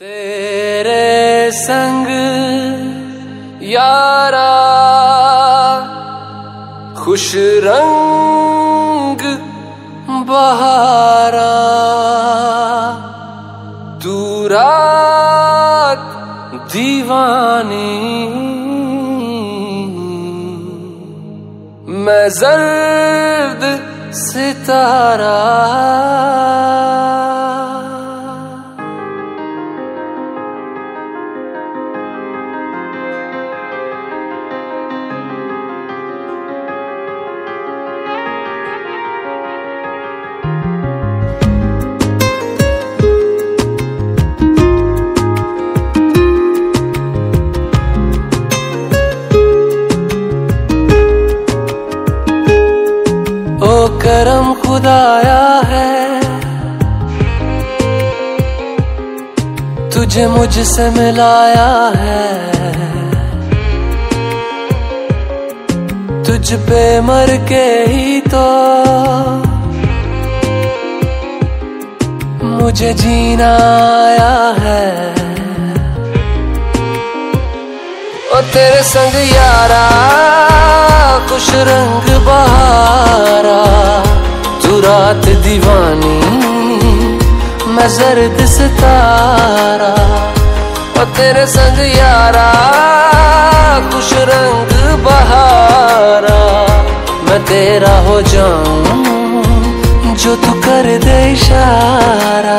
तेरे संग यारा खुश रंग बहारा। तू रात दीवानी। मैं जर्द सितारा। करम खुदाया है। तुझे मुझसे मिलाया है। तुझ पे मर के ही तो मुझे जीना आया है। ओ तेरे संग यारा खुश रंग रात दीवानी, मैं जर्द सितारा, और तेरे संग यारा, कुछ रंग बहारा। मैं तेरा हो जाऊँ, जो तू कर दे इशारा।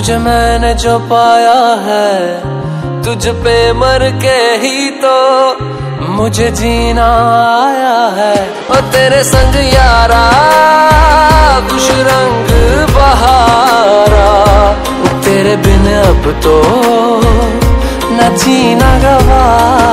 तुझे मैंने जो पाया है, तुझ पे मर के ही तो मुझे जीना आया है। और तेरे संग यारा कुछ रंग बहारा तेरे बिन अब तो न जीना गवारा।